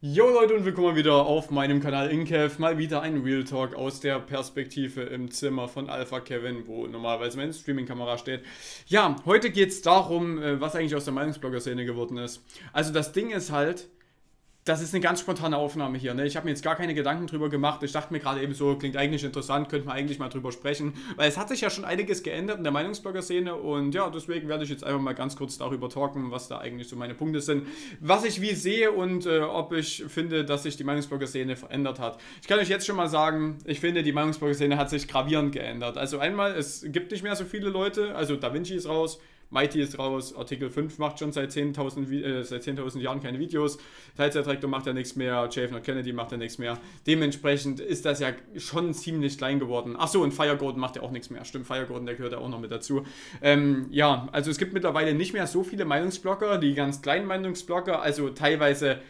Jo Leute und willkommen wieder auf meinem Kanal Inkev. Mal wieder ein Real Talk aus der Perspektive im Zimmer von Alpha Kevin, wo normalerweise meine Streaming-Kamera steht. Ja, heute geht es darum, äh, was eigentlich aus der Meinungsblogger-Szene geworden ist. Also das Ding ist halt, das ist eine ganz spontane Aufnahme hier. Ne? Ich habe mir jetzt gar keine Gedanken drüber gemacht. Ich dachte mir gerade eben so, klingt eigentlich interessant, könnte man eigentlich mal drüber sprechen. Weil es hat sich ja schon einiges geändert in der Meinungsblogger-Szene und ja, deswegen werde ich jetzt einfach mal ganz kurz darüber talken, was da eigentlich so meine Punkte sind, was ich wie sehe und äh, ob ich finde, dass sich die Meinungsblogger-Szene verändert hat. Ich kann euch jetzt schon mal sagen, ich finde, die Meinungsblogger-Szene hat sich gravierend geändert. Also einmal, es gibt nicht mehr so viele Leute, also Da Vinci ist raus, Mighty ist raus, Artikel 5 macht schon seit 10.000 äh, 10 Jahren keine Videos, Teilzeitrektor macht ja nichts mehr, JF Kennedy macht ja nichts mehr. Dementsprechend ist das ja schon ziemlich klein geworden. Achso, und Firegordon macht ja auch nichts mehr. Stimmt, Firegordon, der gehört ja auch noch mit dazu. Ähm, ja, also es gibt mittlerweile nicht mehr so viele Meinungsblocker, die ganz kleinen Meinungsblocker, also teilweise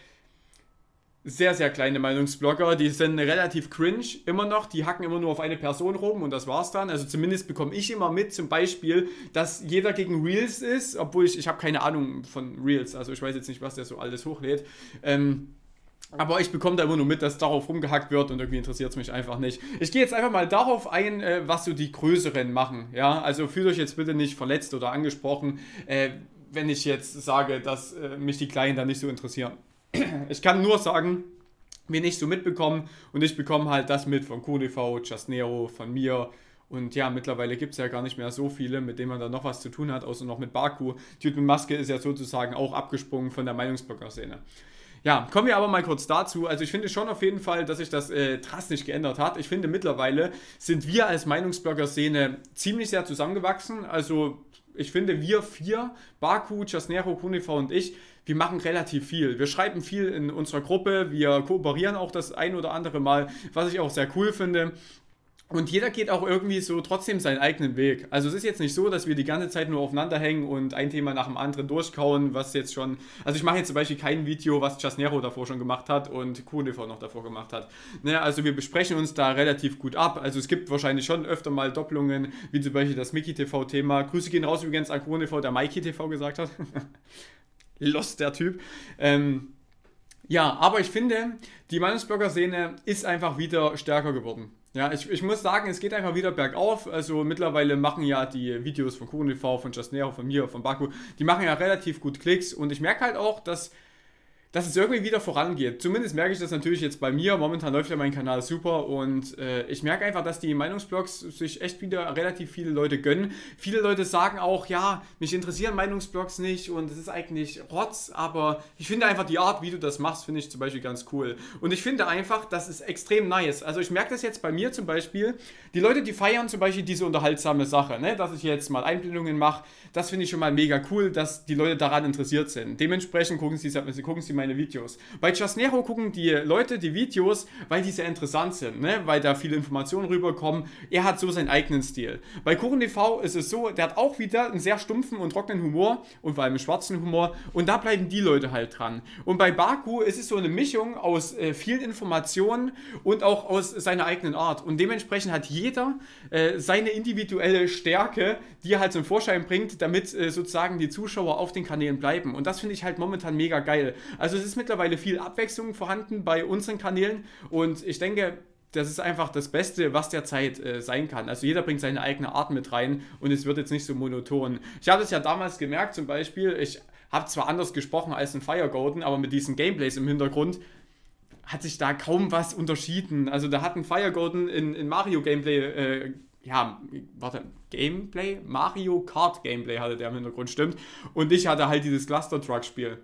sehr, sehr kleine Meinungsblogger, die sind relativ cringe immer noch, die hacken immer nur auf eine Person rum und das war's dann. Also zumindest bekomme ich immer mit, zum Beispiel, dass jeder gegen Reels ist, obwohl ich, ich habe keine Ahnung von Reels, also ich weiß jetzt nicht, was der so alles hochlädt. Ähm, aber ich bekomme da immer nur mit, dass darauf rumgehackt wird und irgendwie interessiert es mich einfach nicht. Ich gehe jetzt einfach mal darauf ein, äh, was so die Größeren machen. Ja, also fühlt euch jetzt bitte nicht verletzt oder angesprochen, äh, wenn ich jetzt sage, dass äh, mich die Kleinen da nicht so interessieren. ich kann nur sagen, wen ich so mitbekommen und ich bekomme halt das mit von QDV, Just Nero, von mir und ja, mittlerweile gibt es ja gar nicht mehr so viele, mit denen man da noch was zu tun hat, außer noch mit Baku. Dude mit Maske ist ja sozusagen auch abgesprungen von der Meinungsblogger-Szene. Ja, kommen wir aber mal kurz dazu. Also ich finde schon auf jeden Fall, dass sich das äh, drastisch geändert hat. Ich finde mittlerweile sind wir als Meinungsblogger-Szene ziemlich sehr zusammengewachsen. Also ich finde, wir vier, Baku, Jasnero, Kunifa und ich, wir machen relativ viel. Wir schreiben viel in unserer Gruppe, wir kooperieren auch das ein oder andere Mal, was ich auch sehr cool finde. Und jeder geht auch irgendwie so trotzdem seinen eigenen Weg. Also es ist jetzt nicht so, dass wir die ganze Zeit nur aufeinander hängen und ein Thema nach dem anderen durchkauen, was jetzt schon. Also ich mache jetzt zum Beispiel kein Video, was Jasnero davor schon gemacht hat und QNV noch davor gemacht hat. Naja, also wir besprechen uns da relativ gut ab. Also es gibt wahrscheinlich schon öfter mal Doppelungen, wie zum Beispiel das Mickey TV-Thema. Grüße gehen raus übrigens an QNV, der Mikey TV gesagt hat. Lost, der Typ. Ähm, ja, aber ich finde, die Meinungsblogger-Szene ist einfach wieder stärker geworden. Ja, ich, ich muss sagen, es geht einfach wieder bergauf. Also mittlerweile machen ja die Videos von KuchenTV, von Just Nero, von mir, von Baku, die machen ja relativ gut Klicks und ich merke halt auch, dass dass es irgendwie wieder vorangeht. Zumindest merke ich das natürlich jetzt bei mir. Momentan läuft ja mein Kanal super und äh, ich merke einfach, dass die Meinungsblogs sich echt wieder relativ viele Leute gönnen. Viele Leute sagen auch, ja, mich interessieren Meinungsblogs nicht und es ist eigentlich Rotz, aber ich finde einfach die Art, wie du das machst, finde ich zum Beispiel ganz cool. Und ich finde einfach, das ist extrem nice. Also ich merke das jetzt bei mir zum Beispiel. Die Leute, die feiern zum Beispiel diese unterhaltsame Sache, ne? dass ich jetzt mal Einblendungen mache, das finde ich schon mal mega cool, dass die Leute daran interessiert sind. Dementsprechend gucken sie, gucken sie meine Videos. Bei Jasnero gucken die Leute die Videos, weil die sehr interessant sind, ne? weil da viele Informationen rüberkommen. Er hat so seinen eigenen Stil. Bei KuchenTV ist es so, der hat auch wieder einen sehr stumpfen und trockenen Humor und vor allem einen schwarzen Humor und da bleiben die Leute halt dran. Und bei Baku ist es so eine Mischung aus äh, vielen Informationen und auch aus seiner eigenen Art. Und dementsprechend hat jeder äh, seine individuelle Stärke, die er halt zum Vorschein bringt, damit äh, sozusagen die Zuschauer auf den Kanälen bleiben. Und das finde ich halt momentan mega geil. Also es ist mittlerweile viel Abwechslung vorhanden bei unseren Kanälen und ich denke, das ist einfach das Beste, was derzeit äh, sein kann. Also jeder bringt seine eigene Art mit rein und es wird jetzt nicht so monoton. Ich habe es ja damals gemerkt, zum Beispiel, ich habe zwar anders gesprochen als in Fire Golden, aber mit diesen Gameplays im Hintergrund hat sich da kaum was unterschieden. Also da hat ein Fire Golden in, in Mario Gameplay äh, ja, warte, Gameplay? Mario Kart Gameplay hatte der im Hintergrund, stimmt. Und ich hatte halt dieses Cluster Truck Spiel.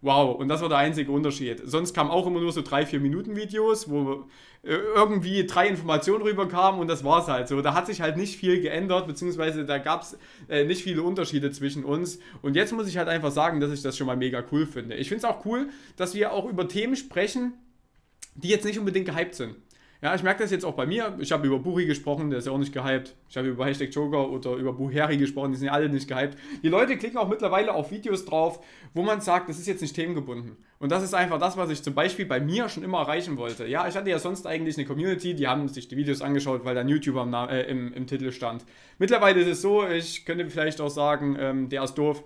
Wow, und das war der einzige Unterschied. Sonst kamen auch immer nur so 3-4 Minuten Videos, wo äh, irgendwie drei Informationen rüberkamen und das war es halt so. Da hat sich halt nicht viel geändert, beziehungsweise da gab es äh, nicht viele Unterschiede zwischen uns. Und jetzt muss ich halt einfach sagen, dass ich das schon mal mega cool finde. Ich finde es auch cool, dass wir auch über Themen sprechen, die jetzt nicht unbedingt gehypt sind. Ja, ich merke das jetzt auch bei mir. Ich habe über Buri gesprochen, der ist ja auch nicht gehypt. Ich habe über Hashtag Joker oder über Buheri gesprochen, die sind ja alle nicht gehypt. Die Leute klicken auch mittlerweile auf Videos drauf, wo man sagt, das ist jetzt nicht themengebunden. Und das ist einfach das, was ich zum Beispiel bei mir schon immer erreichen wollte. Ja, ich hatte ja sonst eigentlich eine Community, die haben sich die Videos angeschaut, weil da ein YouTuber im, äh, im, im, Titel stand. Mittlerweile ist es so, ich könnte vielleicht auch sagen, ähm, der ist doof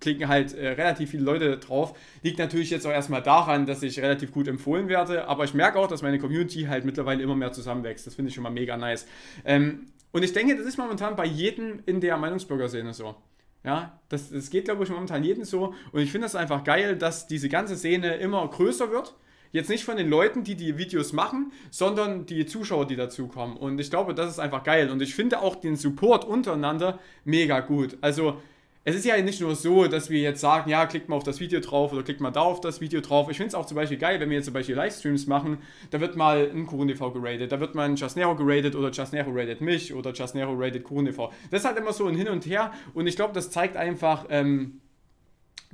klicken halt äh, relativ viele Leute drauf. Liegt natürlich jetzt auch erstmal daran, dass ich relativ gut empfohlen werde, aber ich merke auch, dass meine Community halt mittlerweile immer mehr zusammenwächst. Das finde ich schon mal mega nice. Ähm, und ich denke, das ist momentan bei jedem in der Meinungsbürgerszene so. Ja, das, das geht, glaube ich, momentan jedem so. Und ich finde es einfach geil, dass diese ganze Szene immer größer wird. Jetzt nicht von den Leuten, die die Videos machen, sondern die Zuschauer, die dazukommen. Und ich glaube, das ist einfach geil. Und ich finde auch den Support untereinander mega gut. Also, es ist ja nicht nur so, dass wir jetzt sagen, ja, klickt mal auf das Video drauf oder klickt mal da auf das Video drauf. Ich finde es auch zum Beispiel geil, wenn wir jetzt zum Beispiel Livestreams machen, da wird mal ein KurenTV geratet, da wird mal ein Jasnero geratet oder Jasnero rated mich oder Jasnero rated KurenTV. Das ist halt immer so ein Hin und Her und ich glaube, das zeigt einfach, ähm,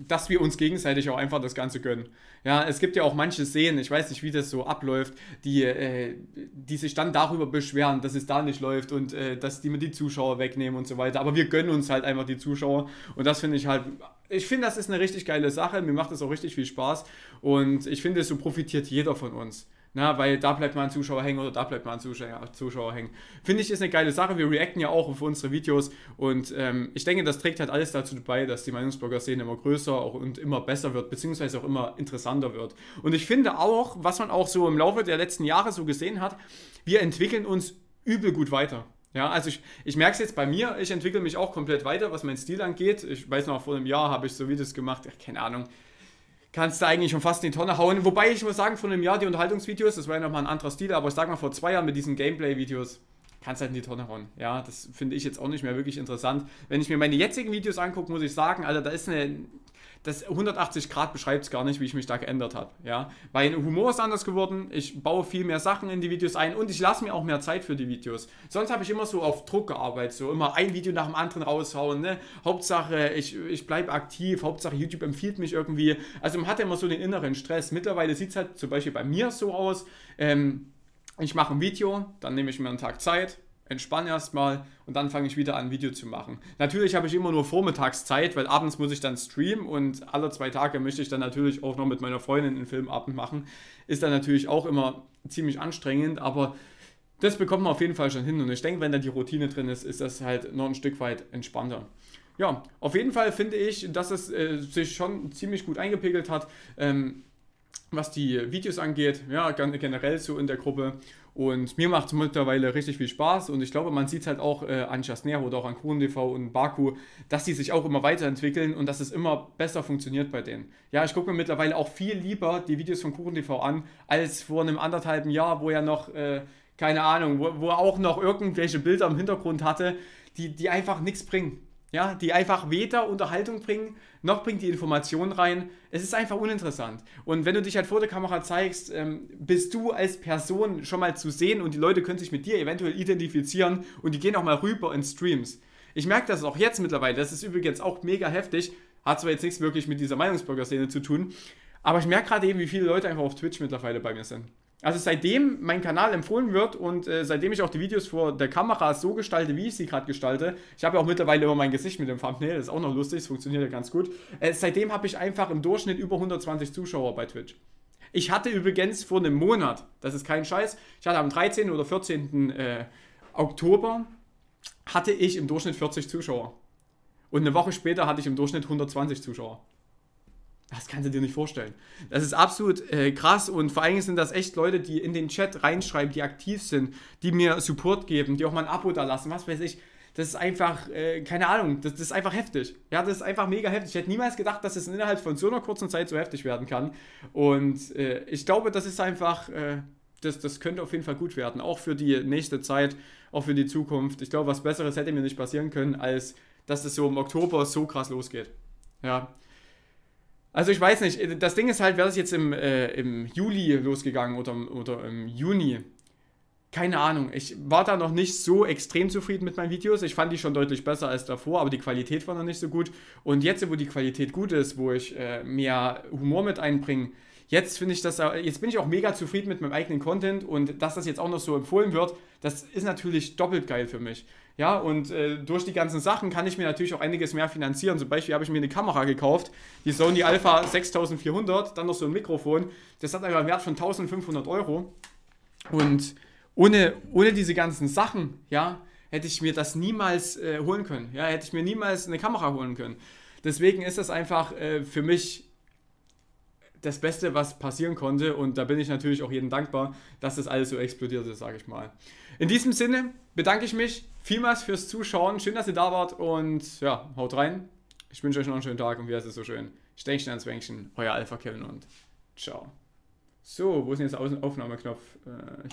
dass wir uns gegenseitig auch einfach das Ganze gönnen. Ja, es gibt ja auch manche Szenen, ich weiß nicht, wie das so abläuft, die, äh, die sich dann darüber beschweren, dass es da nicht läuft und äh, dass die mir die Zuschauer wegnehmen und so weiter. Aber wir gönnen uns halt einfach die Zuschauer und das finde ich halt, ich finde, das ist eine richtig geile Sache. Mir macht das auch richtig viel Spaß und ich finde, so profitiert jeder von uns. Na, weil da bleibt mal ein Zuschauer hängen oder da bleibt mal ein Zuschauer, Zuschauer hängen. Finde ich, ist eine geile Sache. Wir reacten ja auch auf unsere Videos und ähm, ich denke, das trägt halt alles dazu bei, dass die Meinungsblogger-Szene immer größer auch und immer besser wird, beziehungsweise auch immer interessanter wird. Und ich finde auch, was man auch so im Laufe der letzten Jahre so gesehen hat, wir entwickeln uns übel gut weiter. Ja, also ich, ich merke es jetzt bei mir, ich entwickle mich auch komplett weiter, was mein Stil angeht. Ich weiß noch, vor einem Jahr habe ich so Videos gemacht, ach, keine Ahnung, kannst du eigentlich schon fast in die Tonne hauen. Wobei ich muss sagen, vor einem Jahr die Unterhaltungsvideos, das war ja nochmal ein anderer Stil, aber ich sag mal vor zwei Jahren mit diesen Gameplay-Videos, kannst du halt in die Tonne hauen. Ja, das finde ich jetzt auch nicht mehr wirklich interessant. Wenn ich mir meine jetzigen Videos angucke, muss ich sagen, Alter, da ist eine das 180 Grad beschreibt es gar nicht, wie ich mich da geändert habe. Ja? Mein Humor ist anders geworden, ich baue viel mehr Sachen in die Videos ein und ich lasse mir auch mehr Zeit für die Videos. Sonst habe ich immer so auf Druck gearbeitet, so immer ein Video nach dem anderen raushauen. Ne? Hauptsache, ich, ich bleibe aktiv, Hauptsache YouTube empfiehlt mich irgendwie. Also man hat immer so den inneren Stress. Mittlerweile sieht es halt zum Beispiel bei mir so aus, ähm, ich mache ein Video, dann nehme ich mir einen Tag Zeit, entspanne erstmal und dann fange ich wieder an, ein Video zu machen. Natürlich habe ich immer nur Vormittagszeit, weil abends muss ich dann streamen und alle zwei Tage möchte ich dann natürlich auch noch mit meiner Freundin einen Filmabend machen. Ist dann natürlich auch immer ziemlich anstrengend, aber das bekommt man auf jeden Fall schon hin und ich denke, wenn da die Routine drin ist, ist das halt noch ein Stück weit entspannter. Ja, auf jeden Fall finde ich, dass es äh, sich schon ziemlich gut eingepegelt hat. Ähm, was die Videos angeht, ja, generell so in der Gruppe. Und mir macht es mittlerweile richtig viel Spaß und ich glaube, man sieht es halt auch äh, an Jasnero oder auch an KurenTV und Baku, dass die sich auch immer weiterentwickeln und dass es immer besser funktioniert bei denen. Ja, ich gucke mir mittlerweile auch viel lieber die Videos von KurenTV an, als vor einem anderthalben Jahr, wo er noch, äh, keine Ahnung, wo, wo er auch noch irgendwelche Bilder im Hintergrund hatte, die, die einfach nichts bringen ja, die einfach weder Unterhaltung bringen, noch bringt die Information rein. Es ist einfach uninteressant. Und wenn du dich halt vor der Kamera zeigst, ähm, bist du als Person schon mal zu sehen und die Leute können sich mit dir eventuell identifizieren und die gehen auch mal rüber in Streams. Ich merke das auch jetzt mittlerweile, das ist übrigens auch mega heftig, hat zwar jetzt nichts wirklich mit dieser Meinungsbürger-Szene zu tun, aber ich merke gerade eben, wie viele Leute einfach auf Twitch mittlerweile bei mir sind. Also seitdem mein Kanal empfohlen wird und äh, seitdem ich auch die Videos vor der Kamera so gestalte, wie ich sie gerade gestalte, ich habe ja auch mittlerweile immer mein Gesicht mit dem Thumbnail, das ist auch noch lustig, das funktioniert ja ganz gut. Äh, seitdem habe ich einfach im Durchschnitt über 120 Zuschauer bei Twitch. Ich hatte übrigens vor einem Monat, das ist kein Scheiß, ich hatte am 13. oder 14. Äh, Oktober, hatte ich im Durchschnitt 40 Zuschauer. Und eine Woche später hatte ich im Durchschnitt 120 Zuschauer. Das kannst du dir nicht vorstellen. Das ist absolut äh, krass und vor allem sind das echt Leute, die in den Chat reinschreiben, die aktiv sind, die mir Support geben, die auch mal ein Abo da lassen, was weiß ich. Das ist einfach, äh, keine Ahnung, das, das, ist einfach heftig. Ja, das ist einfach mega heftig. Ich hätte niemals gedacht, dass es innerhalb von so einer kurzen Zeit so heftig werden kann. Und äh, ich glaube, das ist einfach, äh, das, das könnte auf jeden Fall gut werden. Auch für die nächste Zeit, auch für die Zukunft. Ich glaube, was Besseres hätte mir nicht passieren können, als dass es so im Oktober so krass losgeht. Ja, also ich weiß nicht, das Ding ist halt, wäre das jetzt im, äh, im Juli losgegangen oder, oder im Juni. Keine Ahnung, ich war da noch nicht so extrem zufrieden mit meinen Videos. Ich fand die schon deutlich besser als davor, aber die Qualität war noch nicht so gut. Und jetzt, wo die Qualität gut ist, wo ich äh, mehr Humor mit einbringe, jetzt finde ich das, jetzt bin ich auch mega zufrieden mit meinem eigenen Content und dass das jetzt auch noch so empfohlen wird, das ist natürlich doppelt geil für mich. Ja, und äh, durch die ganzen Sachen kann ich mir natürlich auch einiges mehr finanzieren. Zum Beispiel habe ich mir eine Kamera gekauft, die Sony Alpha 6400, dann noch so ein Mikrofon. Das hat einen Wert von 1500 Euro. Und ohne, ohne diese ganzen Sachen, ja, hätte ich mir das niemals äh, holen können. Ja, hätte ich mir niemals eine Kamera holen können. Deswegen ist das einfach äh, für mich das Beste, was passieren konnte. Und da bin ich natürlich auch jedem dankbar, dass das alles so explodiert ist, sage ich mal. In diesem Sinne bedanke ich mich vielmals fürs Zuschauen. Schön, dass ihr da wart und ja, haut rein. Ich wünsche euch noch einen schönen Tag und wie heißt es so schön? Stänkchen ans Wänkchen, euer Alpha Kevin und ciao. So, wo ist denn jetzt der Aufnahmeknopf? Äh,